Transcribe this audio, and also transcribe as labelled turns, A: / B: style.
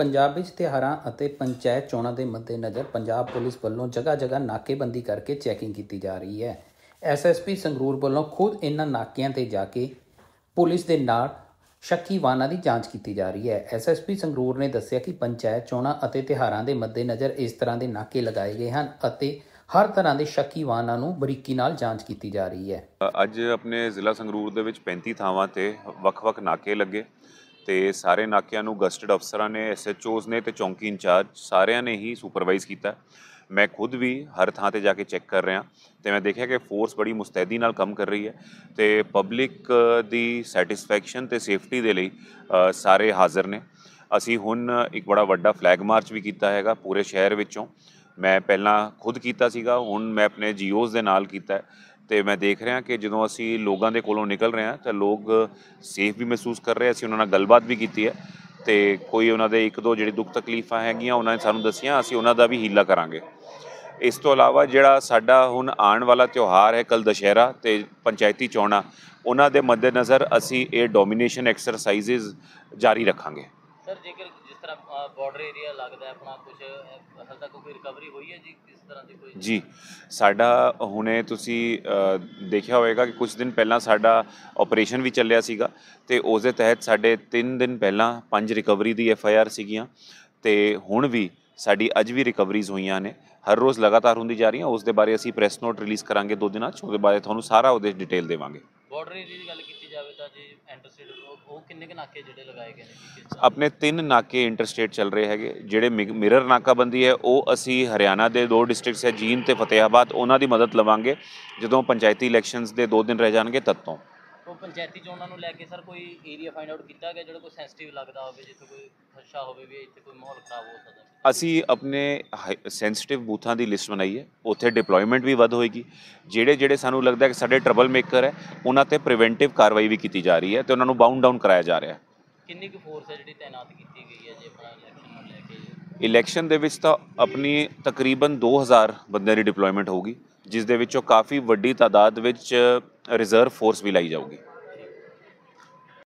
A: ਪੰਜਾਬ ਵਿੱਚ ਤਿਉਹਾਰਾਂ ਅਤੇ ਪੰਚਾਇਤ ਚੋਣਾਂ ਦੇ ਮੱਦੇਨਜ਼ਰ ਪੰਜਾਬ ਪੁਲਿਸ ਵੱਲੋਂ ਜਗ੍ਹਾ-ਜਗ੍ਹਾ ਨਾਕੇਬੰਦੀ ਕਰਕੇ ਚੈਕਿੰਗ ਕੀਤੀ ਜਾ ਰਹੀ ਹੈ। ਐਸਐਸਪੀ ਸੰਗਰੂਰ ਵੱਲੋਂ ਖੁਦ ਇਹਨਾਂ ਨਾਕਿਆਂ ਤੇ ਜਾ ਕੇ ਪੁਲਿਸ ਦੇ ਨਾਲ ਸ਼ੱਕੀ ਵਾਹਨਾਂ ਦੀ ਜਾਂਚ ਕੀਤੀ ਜਾ ਰਹੀ ਹੈ। ਐਸਐਸਪੀ ਸੰਗਰੂਰ ਨੇ ਦੱਸਿਆ ਕਿ ਪੰਚਾਇਤ ਚੋਣਾਂ ਅਤੇ ਤਿਉਹਾਰਾਂ ਦੇ ਮੱਦੇਨਜ਼ਰ ਇਸ ਤਰ੍ਹਾਂ ਦੇ ਨਾਕੇ ਲਗਾਏ ਗਏ ਹਨ ਅਤੇ ਹਰ ਤਰ੍ਹਾਂ ਦੇ ਸ਼ੱਕੀ ਵਾਹਨਾਂ ਨੂੰ ਬਰੀਕੀ ਨਾਲ ਜਾਂਚ ਕੀਤੀ ਜਾ ਰਹੀ ਹੈ।
B: ਅੱਜ ਆਪਣੇ ਜ਼ਿਲ੍ਹਾ ਸੰਗਰੂਰ ਦੇ ਵਿੱਚ 35 ਥਾਵਾਂ ਤੇ ਵੱਖ-ਵੱਖ ਨਾਕੇ ਲੱਗੇ। ਤੇ ਸਾਰੇ ਨਾਕਿਆਂ ਨੂੰ ਗਸਟਡ ਅਫਸਰਾਂ ਨੇ ਐਸਐਚਓਜ਼ ਨੇ ਤੇ ਚੌਂਕੀ ਇੰਚਾਰਜ ਸਾਰਿਆਂ ਨੇ ਹੀ ਸੁਪਰਵਾਈਜ਼ ਕੀਤਾ। ਮੈਂ ਖੁਦ ਵੀ ਹਰ ਥਾਂ ਤੇ ਜਾ ਕੇ ਚੈੱਕ ਕਰ ਰਿਹਾ। ਤੇ ਮੈਂ ਦੇਖਿਆ ਕਿ ਫੋਰਸ ਬੜੀ ਮੁਸਤੈਦੀ ਨਾਲ ਕੰਮ ਕਰ ਰਹੀ ਹੈ ਤੇ ਪਬਲਿਕ ਦੀ ਸੈਟੀਸਫੈਕਸ਼ਨ ਤੇ ਸੇਫਟੀ ਦੇ ਲਈ ਸਾਰੇ ਹਾਜ਼ਰ ਨੇ। ਅਸੀਂ ਹੁਣ ਇੱਕ ਬੜਾ ਵੱਡਾ ਫਲੈਗ ਮਾਰਚ ਵੀ ਕੀਤਾ ਹੈਗਾ ਪੂਰੇ ਸ਼ਹਿਰ ਵਿੱਚੋਂ। ਮੈਂ ਪਹਿਲਾਂ ਖੁਦ ਕੀਤਾ ਸੀਗਾ, ਹੁਣ ਮੈਂ ਆਪਣੇ ਜੀਓਜ਼ ਦੇ ਨਾਲ ਕੀਤਾ ਤੇ ਮੈਂ ਦੇਖ ਰਿਹਾ ਕਿ ਜਦੋਂ ਅਸੀਂ ਲੋਕਾਂ ਦੇ ਕੋਲੋਂ ਨਿਕਲ ਰਹੇ ਹਾਂ, ਤਾਂ ਲੋਕ ਸੇਫ ਵੀ ਮਹਿਸੂਸ ਕਰ ਰਹੇ ਅਸੀਂ ਉਹਨਾਂ ਨਾਲ ਗੱਲਬਾਤ ਵੀ ਕੀਤੀ ਹੈ ਤੇ ਕੋਈ ਉਹਨਾਂ ਦੇ ਇੱਕ ਦੋ ਜਿਹੜੇ ਦੁੱਖ ਤਕਲੀਫਾਂ ਹੈਗੀਆਂ, ਉਹਨਾਂ ਨੇ ਸਾਨੂੰ ਦੱਸੀਆਂ, ਅਸੀਂ ਉਹਨਾਂ ਦਾ ਵੀ ਹੀਲਾ ਕਰਾਂਗੇ। ਇਸ ਤੋਂ ਇਲਾਵਾ ਜਿਹੜਾ ਸਾਡਾ ਹੁਣ ਆਉਣ ਵਾਲਾ ਤਿਉਹਾਰ ਹੈ ਕੱਲ ਦੁਸ਼ਹਿਰਾ ਤੇ ਪੰਚਾਇਤੀ ਚੋਣਾਂ, ਉਹਨਾਂ ਦੇ ਮੱਦੇਨਜ਼ਰ ਅਸੀਂ ਇਹ ਡੋਮੀਨੇਸ਼ਨ ਐਕਸਰਸਾਈਜ਼ਸ ਜਾਰੀ ਰੱਖਾਂਗੇ।
C: ਸਰ ਜੇਕਰ ਜਿਸ ਤਰ੍ਹਾਂ ਬਾਰਡਰ ਏਰੀਆ ਲੱਗਦਾ ਹੈ ਆਪਣਾ ਕੁਝ ਹਾਲ ਤੱਕ ਕੋਈ ਰਿਕਵਰੀ ਹੋਈ ਹੈ ਜੀ? ਕਿਸ ਤਰ੍ਹਾਂ ਦੀ ਕੋਈ
B: ਜੀ ਸਾਡਾ ਹੁਣੇ ਤੁਸੀਂ ਦੇਖਿਆ ਹੋਵੇਗਾ ਕਿ ਕੁਝ ਦਿਨ ਪਹਿਲਾਂ ਸਾਡਾ ਆਪਰੇਸ਼ਨ ਵੀ ਚੱਲਿਆ ਸੀਗਾ ਤੇ ਉਸ ਦੇ ਤਹਿਤ ਸਾਡੇ 3 ਦਿਨ ਪਹਿਲਾਂ ਪੰਜ ਰਿਕਵਰੀ ਦੀ ਐਫ ਆਈ ਆਰ ਸੀਗੀਆਂ ਤੇ ਹੁਣ ਵੀ ਸਾਡੀ ਅੱਜ ਵੀ ਰਿਕਵਰੀਜ਼ ਹੋਈਆਂ ਨੇ। ਹਰ ਰੋਜ਼ ਲਗਾਤਾਰ ਹੁੰਦੀ ਜਾ ਰਹੀਆਂ ਉਸ ਦੇ ਬਾਰੇ ਅਸੀਂ ਪ੍ਰੈਸ ਨੋਟ ਰਿਲੀਜ਼ ਕਰਾਂਗੇ ਦੋ ਦਿਨਾਂ 'ਚ ਉਹਦੇ ਬਾਰੇ ਤੁਹਾਨੂੰ ਸਾਰਾ ਉਹਦੇ ਡਿਟੇਲ ਦੇਵਾਂਗੇ।
C: ਬਾਰਡਰ ਏਰੀਆ ਦੀ ਗੱਲ ਕੀਤੀ ਜੀ ਐਂਟਰਸਟੇਟ ਉਹ ਕਿੰਨੇ ਕੁ ਨਾਕੇ ਜਿਹੜੇ ਲਗਾਏ ਗਏ ਨੇ?
B: ਆਪਣੇ ਤਿੰਨ ਨਾਕੇ ਇੰਟਰਸਟੇਟ ਚੱਲ ਰਹੇ ਹੈਗੇ, ਜਿਹੜੇ ਮਿ- ਮਿਰਰ ਨਾਕਾਬੰਦੀ ਹੈ, ਉਹ ਅਸੀਂ ਹਰਿਆਣਾ ਦੇ ਦੋ ਡਿਸਟ੍ਰਿਕਟਸ ਹੈ ਜੀਨ ਤੇ ਫਤਿਹਾਬਾਦ, ਉਹਨਾਂ ਦੀ ਮਦਦ ਲਵਾਂਗੇ। ਜਦੋਂ ਪੰਚਾਇਤੀ ਇਲੈਕਸ਼ਨਸ ਦੇ ਦੋ ਦਿਨ ਰਹਿ ਜਾਣਗੇ, ਤਦ ਤੋਂ।
C: ਉਹ ਪੰਚਾਇਤੀ ਚੋਣਾਂ ਨੂੰ ਲੈ ਕੇ ਸਰ ਕੋਈ ਏਰੀਆ ਫਾਈਂਡ ਆਊਟ ਕੀਤਾ ਗਿਆ ਜਿਹੜਾ ਕੋਈ ਸੈਂਸਿਟਿਵ ਲੱਗਦਾ ਹੋਵੇ ਜਿੱਥੇ ਕੋਈ ਖਦਸ਼ਾ ਹੋਵੇ ਵੀ ਇੱਥੇ ਕੋਈ ਮਾਹੌਲ ਖਰਾਬ ਹੋ ਸਕਦਾ?
B: ਅਸੀਂ ਆਪਣੇ ਸੈਂਸਿਟਿਵ ਬੂਥਾਂ ਦੀ ਲਿਸਟ ਬਣਾਈ ਹੈ। ਉੱਥੇ ਡਿਪਲੋਇਮੈਂਟ ਵੀ ਵੱਧ ਹੋਏਗੀ। ਜਿਹੜੇ ਜਿਹੜੇ ਸਾਨੂੰ ਲੱਗਦਾ ਹੈ ਕਿ ਸਾਡੇ ਟਰਬਲ ਮੇਕਰ ਹੈ ਉਹਨਾਂ ਤੇ ਪ੍ਰੀਵੈਂਟਿਵ ਕਾਰਵਾਈ ਵੀ ਕੀਤੀ ਜਾ ਰਹੀ ਹੈ ਤੇ ਉਹਨਾਂ ਨੂੰ ਬਾਉਂਡ ਡਾਊਨ ਕਰਾਇਆ ਜਾ ਰਿਹਾ ਹੈ।
C: ਕਿੰਨੀ ਕੁ ਫੋਰਸ ਹੈ ਜਿਹੜੀ ਤਾਇਨਾਤ ਕੀਤੀ ਗਈ ਹੈ ਜੀ ਆਪਣਾ ਇਲੈਕਸ਼ਨ ਨੂੰ ਲੈ ਕੇ?
B: ਇਲੈਕਸ਼ਨ ਦੇ ਵਿੱਚ ਤਾਂ ਆਪਣੀ ਤਕਰੀਬਨ 2000 ਬੰਦਿਆਂ ਦੀ ਡਿਪਲੋਇਮੈਂਟ ਹੋਊਗੀ ਜਿਸ ਦੇ ਵਿੱਚੋਂ ਕਾਫੀ ਵੱਡੀ ਤਾਦਾਦ ਵਿੱਚ ਰਿਜ਼ਰਵ ਫੋਰਸ ਵੀ ਲਾਈ ਜਾਊਗੀ।